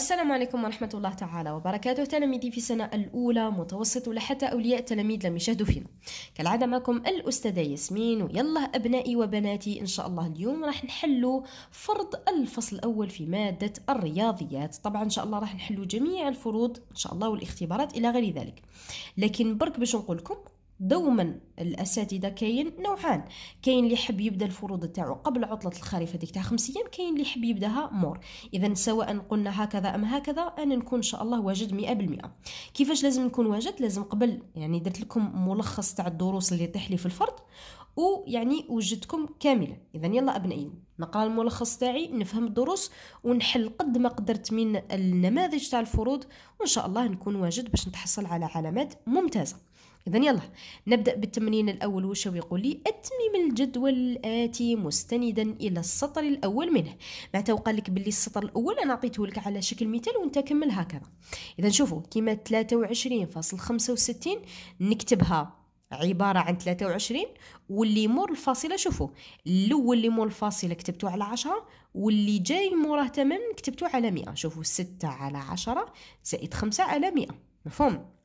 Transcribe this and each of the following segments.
السلام عليكم ورحمة الله تعالى وبركاته. تلاميذي في السنة الأولى متوسط ولحتى أولياء التلاميذ لم يشاهدوا فينا. كالعادة معكم الأستاذة ياسمين. ويلا أبنائي وبناتي إن شاء الله اليوم راح نحلوا فرض الفصل الأول في مادة الرياضيات. طبعا إن شاء الله راح نحلوا جميع الفروض إن شاء الله والإختبارات إلى غير ذلك. لكن برك باش نقول لكم دوما الأساتذة كاين نوعان. كاين اللي يحب يبدأ الفروض تاعو قبل عطلة الخريف هذيك تاع خمس أيام كاين اللي يحب يبدأها مور. اذا سواء قلنا هكذا أم هكذا أنا نكون إن شاء الله واجد 100% كيفاش لازم نكون واجد؟ لازم قبل يعني درت لكم ملخص تاع الدروس اللي يطيح لي في الفرض ويعني وجدتكم كاملة. اذا يلا أبنائي نقرأ الملخص تاعي نفهم الدروس ونحل قد ما قدرت من النماذج تاع الفروض وإن شاء الله نكون واجد باش نتحصل على علامات ممتازة. اذا يلا نبدأ بالتمرين الأول وش يقول لي أتمم الجدول الاتي مستندا إلى السطر الأول منه. معناتها وقال لك باللي السطر الأول أنا عطيته لك على شكل مثال وأنت كمل هكذا. اذا شوفوا كيما 23.65 نكتبها عبارة عن 23 واللي مور الفاصلة شوفوا الأول اللي مور الفاصلة كتبتو على 10 واللي جاي موراه تماما كتبتو على 100 شوفوا 6 على 10 زائد 5 على 100 مفهوم؟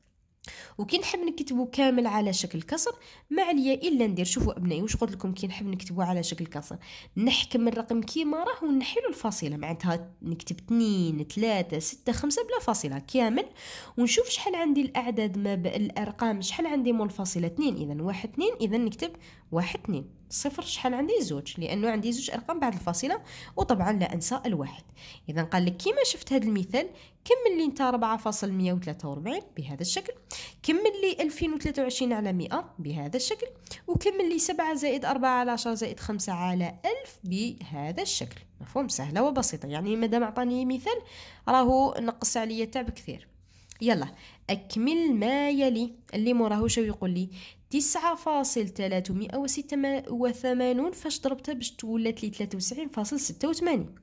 وكي نحب نكتبو كامل على شكل كسر ما عليا إلا ندير شوفوا أبنائي واش قلت لكم كي نحب نكتبو على شكل كسر نحكم الرقم كيما راه ونحيلو الفاصلة. معناتها نكتب 2 3 6 5 بلا فاصلة كامل. ونشوف شحال عندي الأعداد ما الأرقام شحال عندي مول الفاصلة. 2 اذا 1 2 اذا نكتب 1 2 صفر شحال عندي؟ زوج. لأنه عندي زوج أرقام بعد الفاصلة وطبعا لا أنسى الواحد. اذا قال لك كيما شفت هذا المثال كمل لي انت 4.143 بهذا الشكل. كمل لي 2023 على 100 بهذا الشكل. وكمل لي 7 زائد 4 على 10 زائد 5 على 1000 بهذا الشكل. مفهوم؟ سهلة وبسيطة. يعني مادام أعطاني مثال راهو نقص عليا التعب كثير. يلا أكمل ما يلي. اللي موراه شو يقول لي تسعة فاصل تلاتمائة وستة وثمانون فاش ضربتها باش تولات لي تلاتة وتسعين فاصل ستة وثمانين.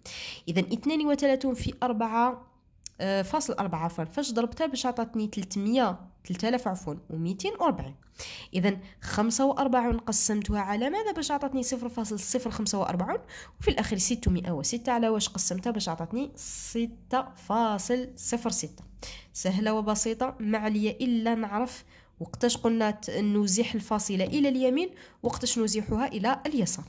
إذا اثنان وثلاثون في أربعة آه، فاصل أربعة فاش ضربتها باش عطاتني تلتمية تلتالاف عفوا وميتين وربعين إذا خمسة وأربعون قسمتها على ماذا؟ باش عطاتني صفر فاصل صفر خمسة وأربعون وفي الأخير ستمائة وستة. على واش قسمتها؟ باش عطاتني ستة فاصل صفر ستة. سهلة وبسيطة ما عليا إلا نعرف وقتاش قلنا نزيح الفاصلة إلى اليمين وقتاش نزيحها إلى اليسار.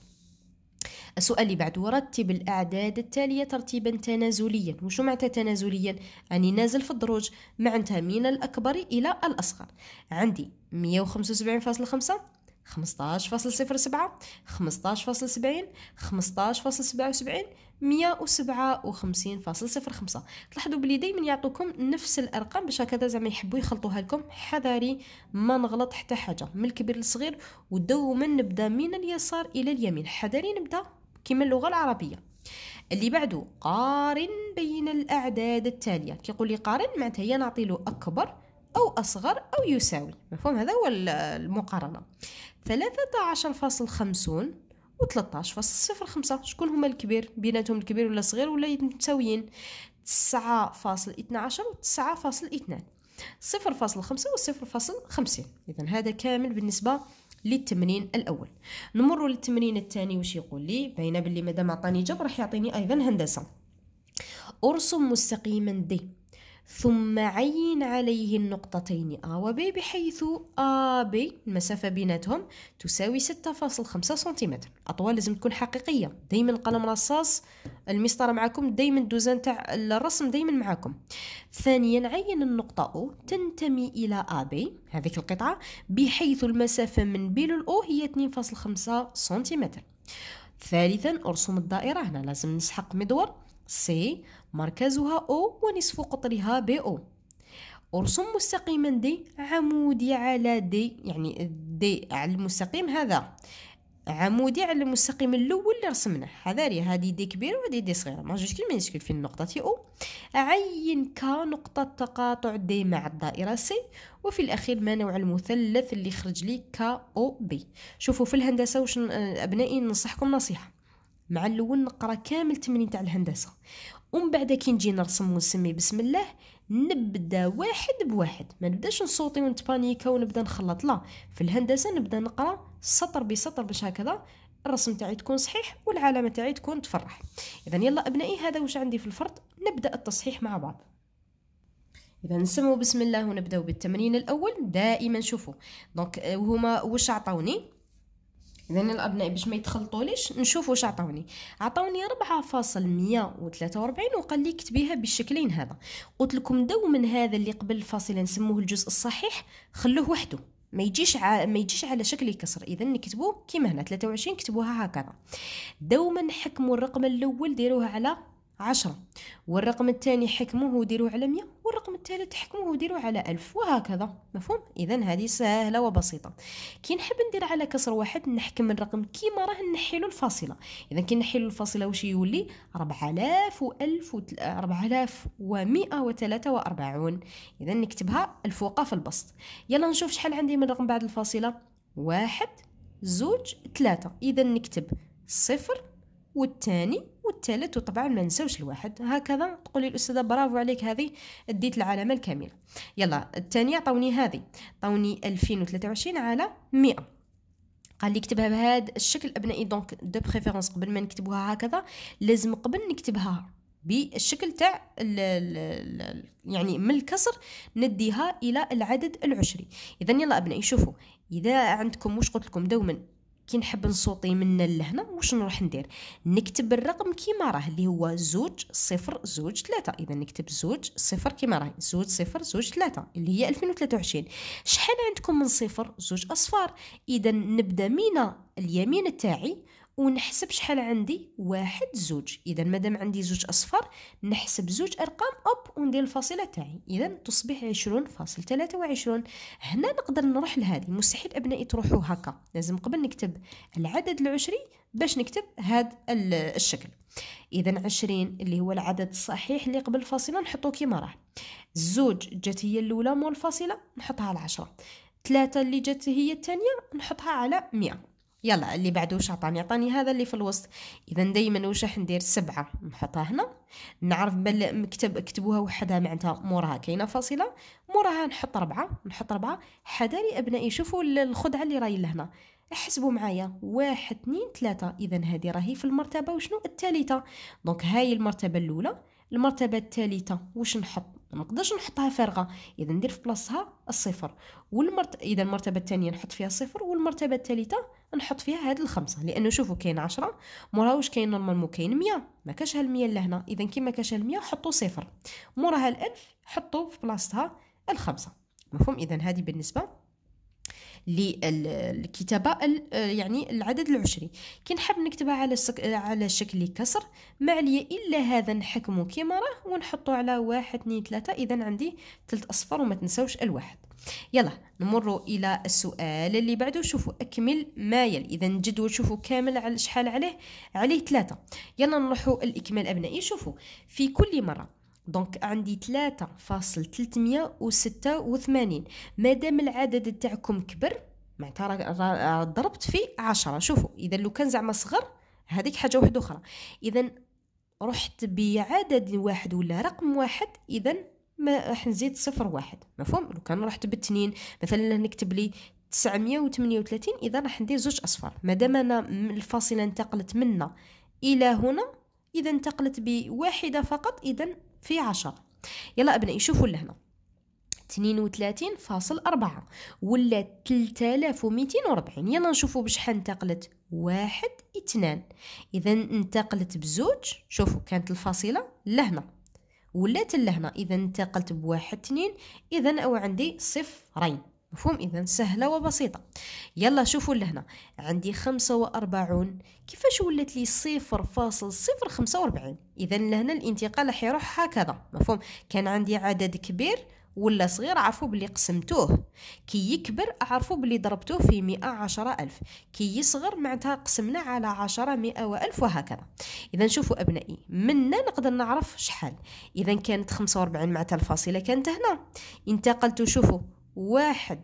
السؤال اللي بعده رتب الأعداد التالية ترتيبا تنازليا. وشو معناتها تنازليا؟ يعني نازل في الدروج معناتها من الأكبر إلى الأصغر. عندي 175.5 15.07 15.70 15.77 157.05 تلاحظوا بلي دائما يعطوكم نفس الأرقام باش هكذا زعما يحبوا يخلطوها لكم. حذاري ما نغلط حتى حاجة. من الكبير للصغير ودوما نبدأ من اليسار إلى اليمين. حذاري نبدأ. كما اللغة العربية. اللي بعده قارن بين الأعداد التالية. كيقول لي قارن معناتها هي نعطي له أكبر أو أصغر أو يساوي. مفهوم هذا؟ هو المقارنة. ثلاثة عشر فاصل خمسون و 13.05 شكون هما الكبير؟ بيناتهم الكبير ولا الصغير ولا متساويين؟ 9.12 و 9.2 صفر فاصل خمسة و صفر فاصل خمسين. إذا هذا كامل بالنسبة للتمرين الأول. نمر للتمرين الثاني وش يقول لي؟ بين باللي مادام عطاني جبر راح يعطيني أيضا هندسة. أرسم مستقيما دي. ثم عين عليه النقطتين A و B بحيث AB المسافة بيناتهم تساوي 6.5 سنتيمتر. أطوال لازم تكون حقيقية. دايما قلم رصاص المسطرة معكم دايما الدوزان تاع الرسم دايما معكم. ثانيا عين النقطة O تنتمي إلى AB هذيك القطعة بحيث المسافة من B لل O هي 2.5 سنتيمتر. ثالثا أرسم الدائرة هنا لازم نسحق مدور سي مركزها أو ونصف قطرها أو. أرسم مستقيما D عمودي على D يعني D على المستقيم هذا. عمودي على المستقيم الأول اللي رسمناه. حذاري هذه D كبيرة وهذه d صغيرة. majuscule minuscule في النقطة O. عين K نقطة تقاطع D مع الدائرة C. وفي الأخير ما نوع المثلث اللي خرج لي ك أو بي. شوفوا في الهندسة واش أبنائي ننصحكم نصيحة. مع الأول نقرأ كامل التمرين تاع الهندسة. ومن بعد كي نجي نرسم ونسمي بسم الله نبدا واحد بواحد. ما نبداش نصوتي ونتبانيكا ونبدا نخلط. لا في الهندسة نبدا نقرأ سطر بسطر باش هكذا الرسم تاعي تكون صحيح والعلامة تاعي تكون تفرح. اذا يلا أبنائي هذا واش عندي في الفرد؟ نبدأ التصحيح مع بعض. اذا نسمو بسم الله ونبداو بالتمرين الأول. دائما شوفوا. دونك هما واش عطاوني؟ اذا الأبناء باش ما يتخلطوليش نشوف واش عطاوني. عطاوني 4.143 وقال لي كتبيها بالشكلين هذا. قلت لكم دوما هذا اللي قبل الفاصله نسموه الجزء الصحيح خلوه وحده. ما يجيش ع... ما يجيش على شكل كسر اذا نكتبوه كيما هنا 23 كتبوها هكذا. دوما حكموا الرقم الأول ديروه على عشرة. والرقم الثاني حكموه وديروه على مية والرقم الثالث حكموه وديروه على ألف وهكذا. مفهوم؟ إذا هذه سهلة وبسيطة. كي نحب ندير على كسر واحد نحكم الرقم كيما راه نحيلو الفاصلة. إذا كي نحيلو الفاصلة واش يولي؟ ربعة آلاف وألف. ربعة آلاف ومئة وثلاثة وأربعون. إذا نكتبها الفوقة في البسط. يلا نشوف شحال عندي من رقم بعد الفاصلة. واحد زوج ثلاثة. إذا نكتب صفر والثاني والثالث وطبعا ما نساوش الواحد. هكذا تقولي الأستاذة برافو عليك هذه أديت العلامه الكامله يلا الثانية عطوني هذه. عطوني 2023 على 100 قال لي اكتبها بهذا الشكل أبنائي donc de préférence قبل ما نكتبوها هكذا لازم قبل نكتبها بالشكل تاع يعني من الكسر نديها إلى العدد العشري. اذا يلا أبنائي شوفوا. إذا عندكم واش قلت لكم؟ دوما كي نحب نصوتي من لهنا واش نروح ندير؟ نكتب الرقم كيما راه اللي هو زوج صفر زوج ثلاثة. إذا نكتب زوج صفر كيما راه زوج صفر زوج ثلاثة اللي هي 2023 شحال عندكم من صفر زوج أصفار؟ إذا نبدأ من اليمين تاعي ونحسب شحال عندي؟ واحد زوج. اذا مادام عندي زوج اصفار نحسب زوج أرقام أوب وندير الفاصلة تاعي. اذا تصبح عشرون فاصل ثلاثة وعشرون. هنا نقدر نروح لهذه. مستحيل أبنائي تروحوا هكا. لازم قبل نكتب العدد العشري باش نكتب هذا الشكل. اذا عشرين اللي هو العدد الصحيح اللي قبل الفاصلة نحطو كيما راه. الزوج جات هي الأولى مول الفاصلة نحطها على عشرة. ثلاثة اللي جات هي الثانية نحطها على مئة يلا اللي بعده واش عطاني؟ عطاني هذا اللي في الوسط. اذا دائما واش راح ندير؟ سبعة. نحطها هنا. نعرف بل مكتب كتبوها وحدها معناتها موراها كاينة فاصلة. موراها نحط ربعة. نحط ربعة. حذاري أبنائي شوفوا الخدعة اللي راهي لهنا. احسبوا معايا. واحد اثنين ثلاثة. إذا هذه راهي في المرتبة. وشنو؟ الثالثة. دونك هاي المرتبة الأولى. المرتبة الثالثة. واش نحط؟ ما نقدرش نحطها فارغة. إذا ندير في بلاصتها الصفر. والمرت... إذا المرتبة الثانية نحط فيها صفر. والمرتبة الثالثة نحط فيها هاد الخمسة. لأنه شوفوا كاين عشرة موراها واش كاين normalement كاين مية. ما كاش هالمية لهنا اذا كيما كاش هالمية حطوا صفر. موراها الألف حطوا في بلاصتها الخمسة. مفهوم؟ اذا هذه بالنسبة للكتابة يعني العدد العشري. كي نحب نكتبها على السك... على شكل كسر ما عليا إلا هذا نحكمه كيما راه ونحطه على واحد اثنين ثلاثة. اذا عندي ثلاث اصفار وما تنساوش الواحد. يلا نمر إلى السؤال اللي بعده. شوفوا أكمل ما يلي. إذا الجدول شوفوا كامل على شحال عليه؟ عليه ثلاثة. يلا نروحوا الإكمال أبنائي. شوفوا في كل مرة دونك عندي ثلاثة فاصل تلتمية وستة وثمانين. مادام العدد تاعكم كبر معناتها ضربت في عشرة. شوفوا إذا لو كان زعما صغر هذيك حاجة واحدة أخرى. إذا رحت بعدد واحد ولا رقم واحد إذا ما راح نزيد صفر واحد. مفهوم؟ لو كان رحت بالتنين مثلا نكتب لي 938 إذا راح ندير زوج أصفار. مادام أنا الفاصلة انتقلت منا إلى هنا إذا انتقلت بواحدة فقط إذا في عشرة. يلا أبنائي شوفوا لهنا اثنين وثلاثين فاصل أربعة ولا تلتالاف آلاف وميتين وربعين يلا نشوفوا بشحال انتقلت. واحد اثنان. إذا انتقلت بزوج شوفوا كانت الفاصلة لهنا. ولات لهنا إذا انتقلت بواحد اثنين إذا أو عندي صفرين. مفهوم؟ إذا سهلة وبسيطة. يلا شوفوا لهنا. عندي خمسة وأربعون. كيفاش ولات لي صفر فاصل صفر خمسة وأربعين؟ إذا لهنا الانتقال راح يروح هكذا. مفهوم؟ كان عندي عدد كبير ولا صغير عرفوا بلي قسمتوه. كي يكبر عرفوا بلي ضربتوه في مئة عشرة ألف. كي يصغر معناتها قسمنا على عشرة مئة وألف وهكذا. إذا شوفوا أبنائي منا نقدر نعرف شحال. إذا كانت خمسة وأربعين معناتها الفاصلة كانت هنا. انتقلت شوفوا واحد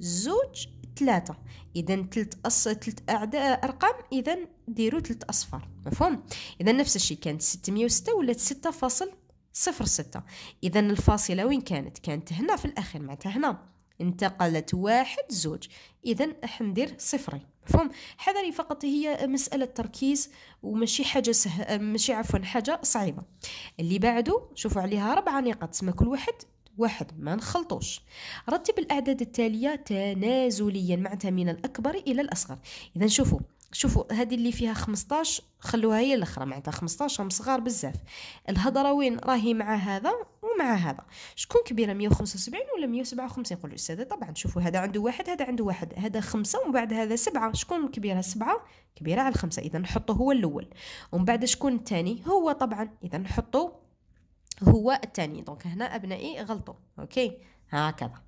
زوج ثلاثة. إذا ثلاث أص ثلاث أعداء أرقام. إذا ديروا ثلاث أصفار. مفهوم؟ إذا نفس الشيء كانت ستمية وستة ولات ستة فاصل صفر ستة إذا الفاصلة وين كانت؟ كانت هنا في الأخير معناتها هنا. انتقلت واحد زوج. اذا راح ندير صفرين مفهوم؟ حذري فقط هي مسألة تركيز وماشي حاجة سه... ماشي عفوا حاجة صعيبة. اللي بعده شوفوا عليها اربعه نقاط تسمى كل واحد واحد ما نخلطوش. رتب الأعداد التالية تنازليا معناتها من الأكبر إلى الأصغر. اذا شوفوا شوفوا هذه اللي فيها 15 خلوها هي الأخرى معناتها 15 هم صغار بزاف. الهضرة وين؟ راهي مع هذا ومع هذا. شكون كبيرة؟ 175 ولا 157 يقول الاستاذ طبعا شوفوا هذا عنده واحد هذا عنده واحد هذا خمسة ومن بعد هذا سبعة. شكون كبيرة؟ سبعة كبيرة على الخمسة. إذا نحطه هو الأول. ومن بعد شكون الثاني؟ هو طبعا. إذا نحطه هو الثاني. donc هنا أبنائي غلطوا. okay؟ هكذا.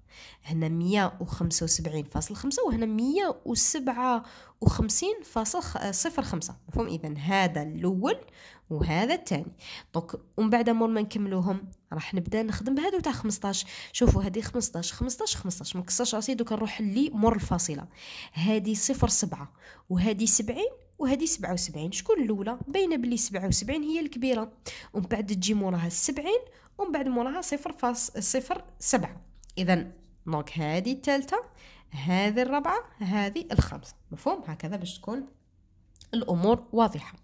هنا مية وخمسة وسبعين فاصل خمسة وهنا مية وسبعة وخمسين فاصل صفر خمسة. مفهوم؟ إذا هذا الأول وهذا الثاني. donc ومن بعد مور ما نكملوهم راح نبدأ نخدم بهادو تاع 15 شوفوا هذه 15 15 15 ما نكسرش راسي دوك نروح لي مور الفاصلة. هذه 0 7 وهذه 70 وهذه 77 شكون الأولى؟ باينه بلي 77 هي الكبيرة. ومن بعد تجي موراها 70 ومن بعد موراها 0 0 7 اذا دونك هذه الثالثة هذه الرابعة هذه الخامسة. مفهوم؟ هكذا باش تكون الأمور واضحة.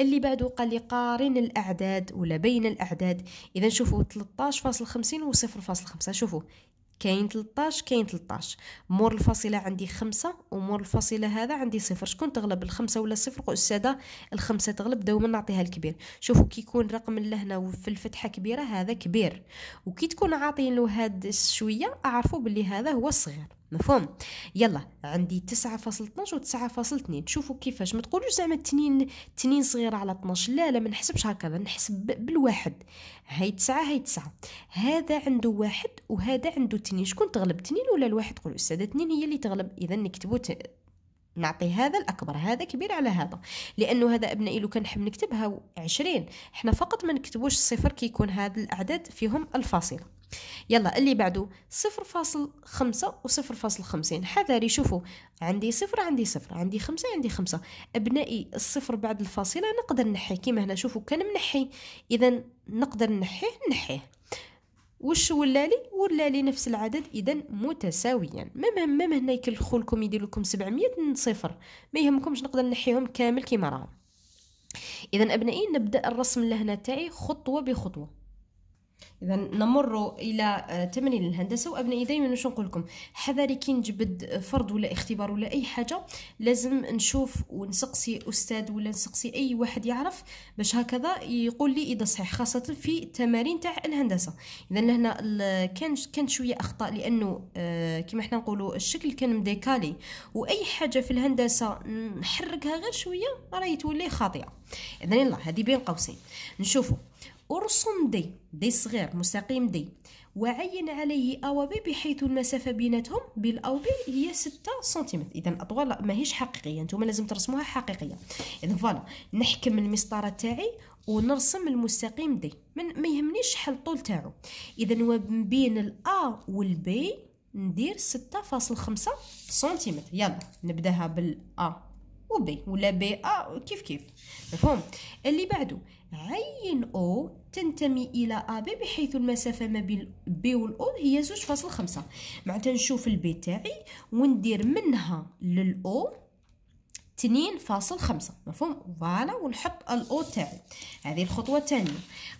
اللي بعده قال لي قارن الأعداد ولا بين الأعداد. اذا شوفوا 13.50 و 0.5 شوفوا كاين 13 كاين 13 مور الفاصله عندي خمسة ومور الفاصله هذا عندي صفر. شكون تغلب الخمسة ولا الصفر استاذه الخمسة تغلب دوما نعطيها الكبير. شوفوا كي يكون رقم لهنا في الفتحة كبيرة هذا كبير. وكي تكون عاطين له هاد شوية أعرفوا باللي هذا هو الصغير. مفهوم. يلا عندي تسعة فاصل 12 و تسعة فاصل اثنين شوفوا كيفاش. ما تقولوش زعما تنين تنين صغيرة على 12 لا لا ما نحسبش هكذا. نحسب بالواحد. هاي تسعة هاي تسعة. هذا عنده واحد وهذا عنده تنين. شكون تغلب تنين ولا الواحد؟ قولوا استاذة تنين هي اللي تغلب. اذا نكتبو ت... نعطي هذا الأكبر. هذا كبير على هذا. لأنه هذا أبنائي لو كان نحب نكتبها عشرين. إحنا فقط ما نكتبوش الصفر كي هذا الأعداد فيهم الفاصلة. يلا اللي بعده صفر فاصل خمسة وصفر فاصل خمسين. حذري شوفوا عندي صفر عندي صفر عندي خمسة عندي خمسة. أبنائي الصفر بعد الفاصلة نقدر نحيه كيما هنا شوفوا كان منحي. إذا نقدر نحيه نحيه وش ولا لي ولا لي نفس العدد إذا متساويا. ما مهم هنا يكلخوا لكم يديروا لكم 700 صفر. ما يهمكمش نقدر نحيهم كامل كيما راهم. إذا أبنائي نبدأ الرسم لهنا تاعي خطوة بخطوة. اذا نمر إلى آه، تمرين الهندسه وأبنائي دائما واش نقول لكم حذري كي نجبد فرض ولا اختبار ولا أي حاجة لازم نشوف ونسقسي أستاذ ولا نسقسي أي واحد يعرف باش هكذا يقول لي إذا صحيح خاصة في التمارين تاع الهندسة. اذا هنا كان كان شوية أخطاء لأنه آه، كما إحنا نقولوا الشكل كان مديكالي وأي حاجة في الهندسة نحركها غير شوية راهي تولي خاطئة. اذا يلا هذه بين قوسين. نشوفوا أرسم دي دي صغير مستقيم دي. وعين عليه أو بي بحيث المسافة بيناتهم بالأو بي هي ستة سنتيمتر. إذا أطوال ماهيش حقيقية نتوما لازم ترسموها حقيقية. إذا voilà نحكم المسطرة تاعي ونرسم المستقيم D. من ما يهمنيش شحال الطول تاعو. إذا بين ال A وال B ندير ستة فاصل خمسة سنتيمتر. يلا نبدأها بال A و B ولا B A كيف كيف. مفهوم؟ اللي بعده عين O تنتمي إلى A B بحيث المسافة ما بين B وال O هي زوج فاصل خمسة. معناتها نشوف ال B تاعي وندير منها لل O تنين فاصل خمسة. مفهوم؟ voilà ونحط ال O تاعي. هذه الخطوة الثانية.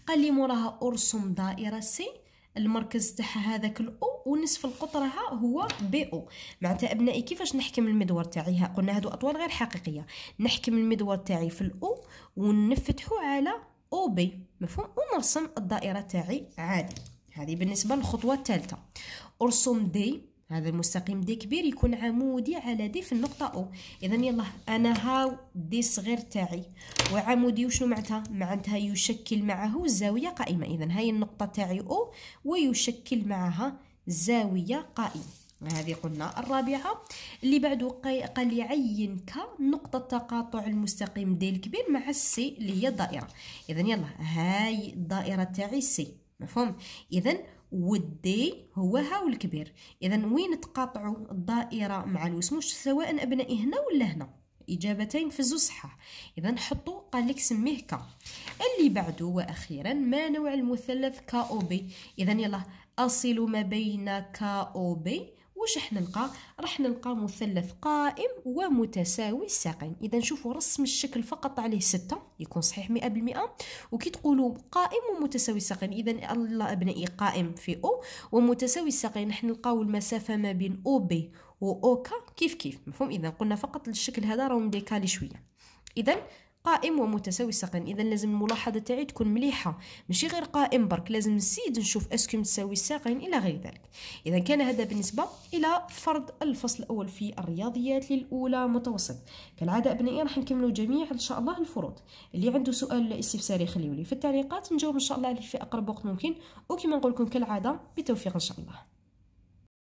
قال لي موراها أرسم دائرة C. المركز تاعها هذاك ال O ونصف القطر ها هو B O. معناتها أبنائي كيفاش نحكم المدور تاعي؟ قلنا هادو أطوال غير حقيقية. نحكم المدور تاعي في ال O ونفتحو على O B مفهوم؟ ونرسم الدائرة تاعي عادي. هذه بالنسبة للخطوة الثالثة. أرسم دي هذا المستقيم دي كبير يكون عمودي على دي في النقطة أو. إذا يلا أنا هاو دي صغير تاعي. وعمودي وشنو معناتها؟ معناتها يشكل معه زاوية قائمة. إذا هاي النقطة تاعي أو ويشكل معها زاوية قائمة. هذه قلنا. الرابعة اللي بعده قال لي عين ك نقطة تقاطع المستقيم دي الكبير مع السي اللي هي الدائرة. إذا يلا هاي الدائرة تاعي C. مفهوم؟ إذا وال D هو هاو الكبير. اذا وين تقاطعوا الدائرة مع الوسموش سواء أبنائي هنا ولا هنا؟ إجابتين في الزوج صحاح اذا نحطو قال لك سميه K. اللي بعده وأخيرا ما نوع المثلث K O B؟ اذا يلا اصل ما بين K O B. واش راح نلقى؟ راح نلقى مثلث قائم ومتساوي الساقين إذا نشوفوا رسم الشكل فقط عليه ستة يكون صحيح مئة بالمئة. وكي تقولوا قائم ومتساوي الساقين إذا الله أبنائي قائم في O ومتساوي الساقين راح نلقاو المسافة ما بين O B و O K كيف كيف. مفهوم؟ إذا قلنا فقط الشكل هذا راهو م décalé شوية. إذا قائم ومتساوي الساقين اذا لازم الملاحظة تاعي تكون مليحة. ماشي غير قائم برك لازم نزيد نشوف est-ce que متساوي الساقين إلى غير ذلك. اذا كان هذا بالنسبة إلى فرض الفصل الأول في الرياضيات للأولى متوسط. كالعادة أبنائي راح نكملوا جميع إن شاء الله الفروض. اللي عنده سؤال استفساري خليه لي في التعليقات نجاوب إن شاء الله عليه في أقرب وقت ممكن. وكما نقول لكم كالعادة بتوفيق إن شاء الله.